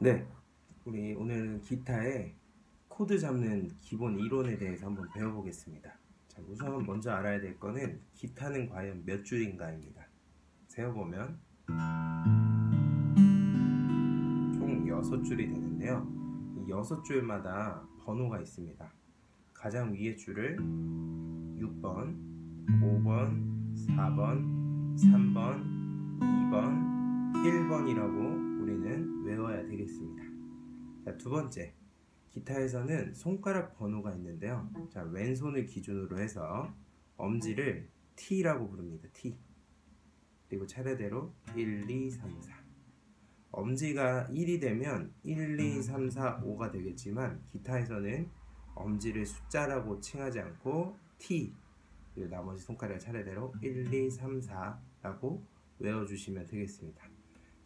네, 우리 오늘은 기타의 코드 잡는 기본 이론에 대해서 한번 배워보겠습니다. 자, 우선 먼저 알아야 될 거는 기타는 과연 몇 줄인가입니다. 세어보면 총 6줄이 되는데요. 이 6줄마다 번호가 있습니다. 가장 위에 줄을 6번, 5번, 4번, 3번, 2번, 1번이라고 우리는 외워야 되겠습니다. 자, 두 번째. 기타에서는 손가락 번호가 있는데요. 자, 왼손을 기준으로 해서 엄지를 T라고 부릅니다. T. 그리고 차례대로 1, 2, 3, 4. 엄지가 1이 되면 1, 2, 3, 4, 5가 되겠지만 기타에서는 엄지를 숫자라고 칭하지 않고 T 그리고 나머지 손가락을 차례대로 1, 2, 3, 4라고 외워주시면 되겠습니다.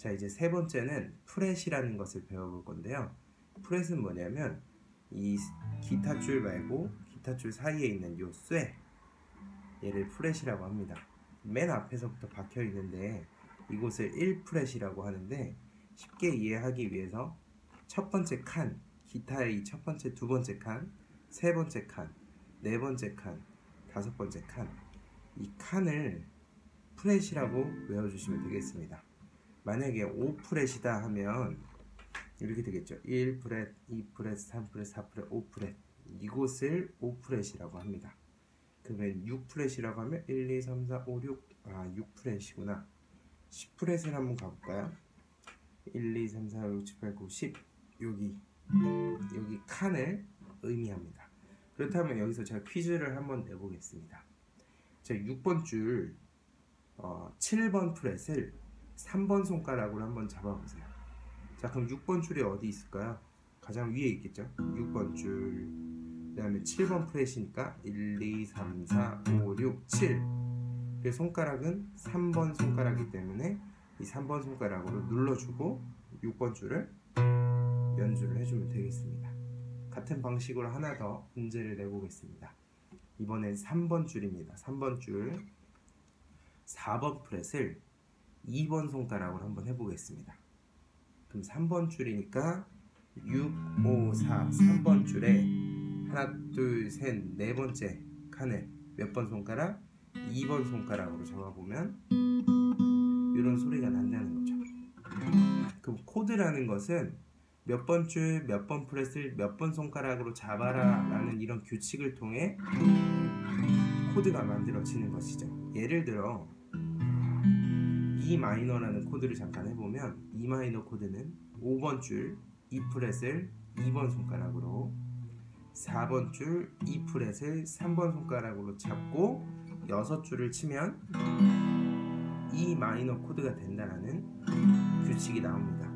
자 이제 세 번째는 프렛이라는 것을 배워볼 건데요. 프렛은 뭐냐면 이 기타 줄 말고 기타 줄 사이에 있는 요 쇠 얘를 프렛이라고 합니다. 맨 앞에서부터 박혀 있는데 이곳을 1프렛이라고 하는데 쉽게 이해하기 위해서 첫 번째 칸 기타의 이 첫 번째 두 번째 칸, 세 번째 칸, 네 번째 칸, 다섯 번째 칸 이 칸을 프렛이라고 외워주시면 되겠습니다. 만약에 5프렛이다 하면 이렇게 되겠죠. 1프렛, 2프렛, 3프렛, 4프렛, 5프렛 이곳을 5프렛이라고 합니다. 그러면 6프렛이라고 하면 1, 2, 3, 4, 5, 6 아, 6프렛이구나. 10프렛을 한번 가볼까요? 1, 2, 3, 4, 5, 6, 7, 8, 9, 10 여기 여기 칸을 의미합니다. 그렇다면 여기서 제가 퀴즈를 한번 내보겠습니다. 자, 6번 줄 어, 7번 프렛을 3번 손가락으로 한번 잡아보세요. 자, 그럼 6번 줄이 어디 있을까요? 가장 위에 있겠죠? 6번 줄, 그 다음에 7번 프렛이니까 1, 2, 3, 4, 5, 6, 7. 그 손가락은 3번 손가락이기 때문에 이 3번 손가락으로 눌러주고 6번 줄을 연주를 해주면 되겠습니다. 같은 방식으로 하나 더 문제를 내보겠습니다. 이번엔 3번 줄입니다. 3번 줄 4번 프렛을 2번 손가락으로 한번 해보겠습니다. 그럼 3번 줄이니까 6, 5, 4, 3번 줄에 하나, 둘, 셋, 네 번째 칸을 몇 번 손가락? 2번 손가락으로 잡아보면 이런 소리가 난다는 거죠. 그럼 코드라는 것은 몇 번 줄, 몇 번 프렛을 몇번 손가락으로 잡아라 라는 이런 규칙을 통해 코드가 만들어지는 것이죠. 예를 들어 E 마이너라는 코드를 잠깐 해보면 E 마이너 코드는 5번 줄 2프렛을 2번 손가락으로 4번 줄 2프렛을 3번 손가락으로 잡고 6줄을 치면 E 마이너 코드가 된다는 규칙이 나옵니다.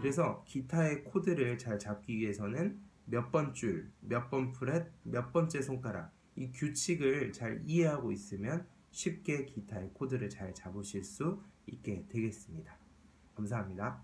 그래서 기타의 코드를 잘 잡기 위해서는 몇 번 줄, 몇 번 프렛, 몇 번째 손가락 이 규칙을 잘 이해하고 있으면 쉽게 기타의 코드를 잘 잡으실 수 있게 되겠습니다. 감사합니다.